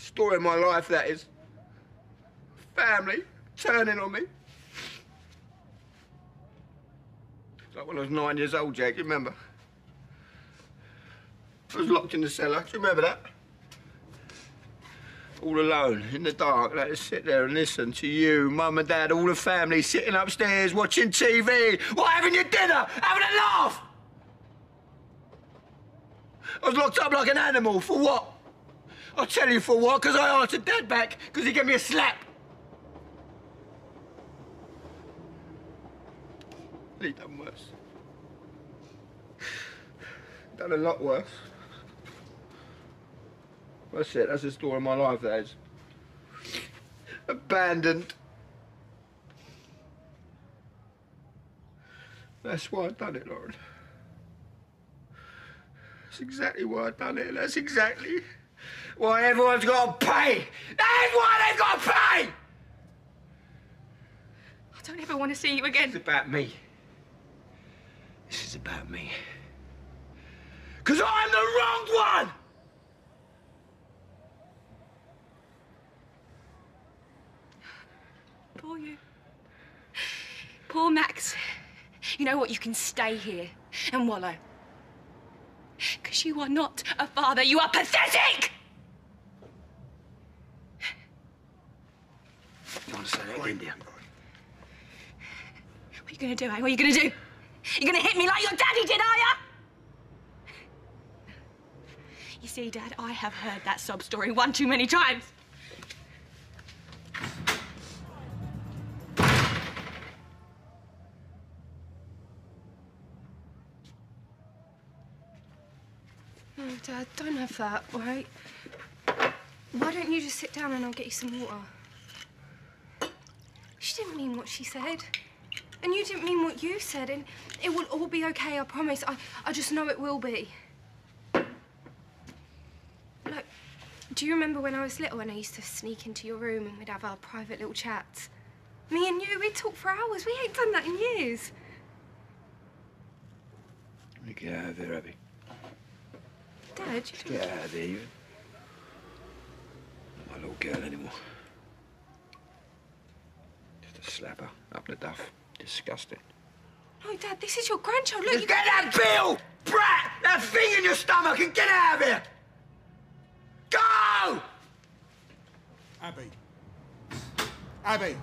Story of my life, that is. Family turning on me. It's like when I was nine years old, Jack, you remember? I was locked in the cellar. Do you remember that? All alone, in the dark, like to sit there and listen to you, Mum and Dad, all the family sitting upstairs watching TV. What, having your dinner? Having a laugh? I was locked up like an animal. For what? I'll tell you for what, because I answered Dad back, because he gave me a slap. He done worse. Done a lot worse. That's it. That's the story of my life, that is. Abandoned. That's why I done it, Lauren. That's exactly why I done it. That's exactly why everyone's got to pay. Why they've got to pay! I don't ever want to see you again. It's about me. This is about me. Because I'm the wrong one! Poor you. Poor Max. You know what? You can stay here and wallow. Because you are not a father. You are pathetic! You want to say that? What are you going to do, eh? What are you going to do? You're going to hit me like your daddy did, are you? You see, Dad, I have heard that sob story one too many times. No, Dad, don't have that, all right? Why don't you just sit down and I'll get you some water? She didn't mean what she said. And you didn't mean what you said, and it will all be okay, I promise. I, I just know it will be. Look, do you remember when I was little and I used to sneak into your room and we'd have our private little chats? Me and you, we'd talk for hours. We ain't done that in years. Of there, Abi. Dad, you don't... Get out of there, you. Not my little girl anymore. Just a slapper up the duff. Disgusting. No, Dad, this is your grandchild. Look, you... Get that bill, brat! That thing in your stomach and get out of here! Go! Abi. Abi.